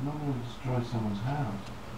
I'm not going to destroy someone's house.